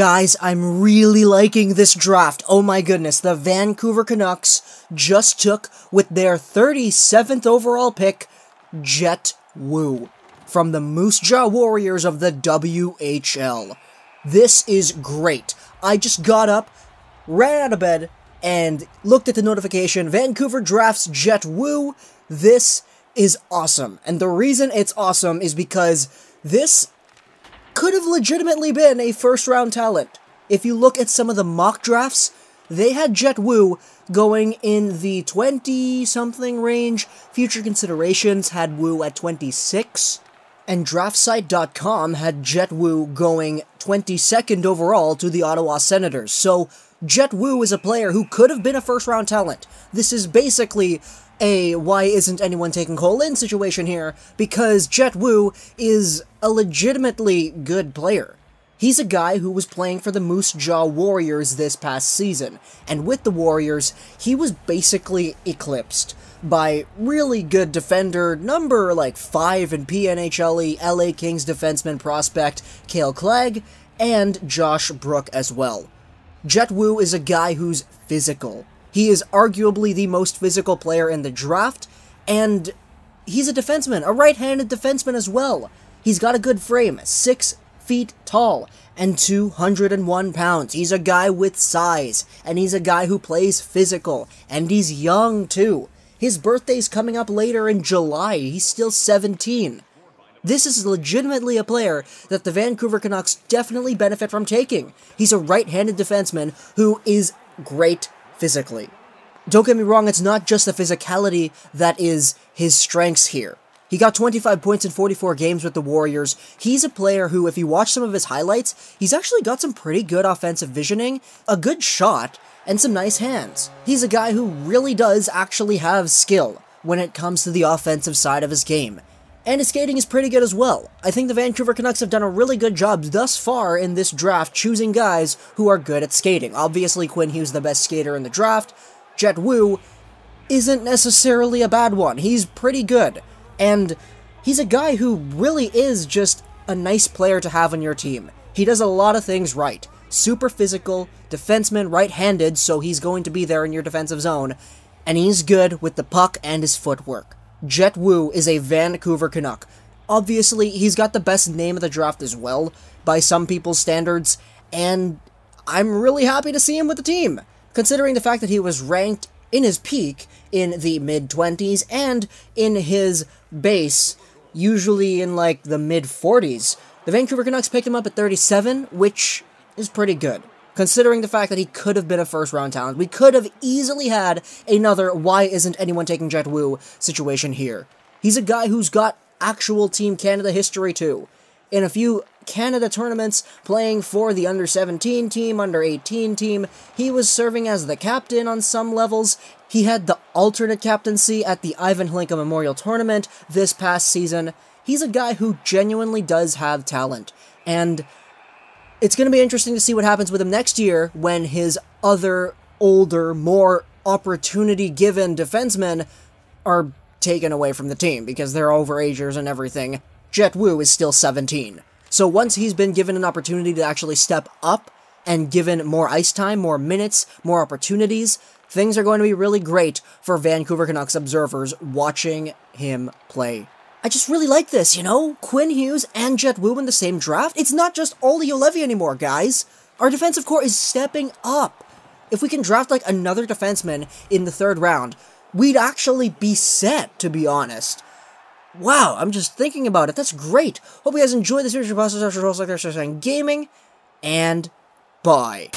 Guys, I'm really liking this draft. Oh my goodness, the Vancouver Canucks just took, with their 37th overall pick, Jett Woo from the Moose Jaw Warriors of the WHL. This is great. I just got up, ran out of bed, and looked at the notification. Vancouver drafts Jett Woo. This is awesome. And the reason it's awesome is because this could have legitimately been a first round talent. If you look at some of the mock drafts, they had Jett Woo going in the 20 something range. Future considerations had Woo at 26. And DraftSite.com had Jett Woo going 22nd overall to the Ottawa Senators. So Jett Woo is a player who could have been a first round talent. This is basically a why isn't anyone taking Kole Lind situation here, because Jett Woo is a legitimately good player. He's a guy who was playing for the Moose Jaw Warriors this past season, and with the Warriors, he was basically eclipsed by really good defender, number like 5 in PNHLE, LA Kings defenseman prospect Kale Clague and Josh Brook as well. Jett Woo is a guy who's physical. He is arguably the most physical player in the draft, and he's a defenseman, a right-handed defenseman as well. He's got a good frame, 6 feet tall, and 201 pounds. He's a guy with size, and he's a guy who plays physical, and he's young too. His birthday's coming up later in July, he's still 17. This is legitimately a player that the Vancouver Canucks definitely benefit from taking. He's a right-handed defenseman who is great physically. Don't get me wrong, it's not just the physicality that is his strengths here. He got 25 points in 44 games with the Warriors. He's a player who, if you watch some of his highlights, he's actually got some pretty good offensive visioning, a good shot, and some nice hands. He's a guy who really does actually have skill when it comes to the offensive side of his game. And his skating is pretty good as well. I think the Vancouver Canucks have done a really good job thus far in this draft choosing guys who are good at skating. Obviously, Quinn Hughes the best skater in the draft. Jett Woo isn't necessarily a bad one. He's pretty good. And he's a guy who really is just a nice player to have on your team. He does a lot of things right. Super physical, defenseman right-handed, so he's going to be there in your defensive zone. And he's good with the puck and his footwork. Jett Woo is a Vancouver Canuck. Obviously, he's got the best name of the draft as well, by some people's standards, and I'm really happy to see him with the team, considering the fact that he was ranked in his peak in the mid-20s and in his base, usually in like the mid-40s. The Vancouver Canucks picked him up at 37, which is pretty good considering the fact that he could have been a first round talent. We could have easily had another why isn't anyone taking Jett Woo situation here. He's a guy who's got actual Team Canada history too. In a few Canada tournaments, playing for the under 17 team, under 18 team, he was serving as the captain on some levels. He had the alternate captaincy at the Ivan Hlinka Memorial Tournament this past season. He's a guy who genuinely does have talent, and it's going to be interesting to see what happens with him next year when his other older, more opportunity given defensemen are taken away from the team because they're overagers and everything. Jett Woo is still 17. So once he's been given an opportunity to actually step up and given more ice time, more minutes, more opportunities, things are going to be really great for Vancouver Canucks observers watching him play. I just really like this, you know? Quinn Hughes and Jett Woo in the same draft. It's not just Olli Juolevi anymore, guys. Our defensive core is stepping up. If we can draft like another defenseman in the third round, we'd actually be set, to be honest. Wow, I'm just thinking about it. That's great. Hope you guys enjoyed this series of process after like this gaming, and bye.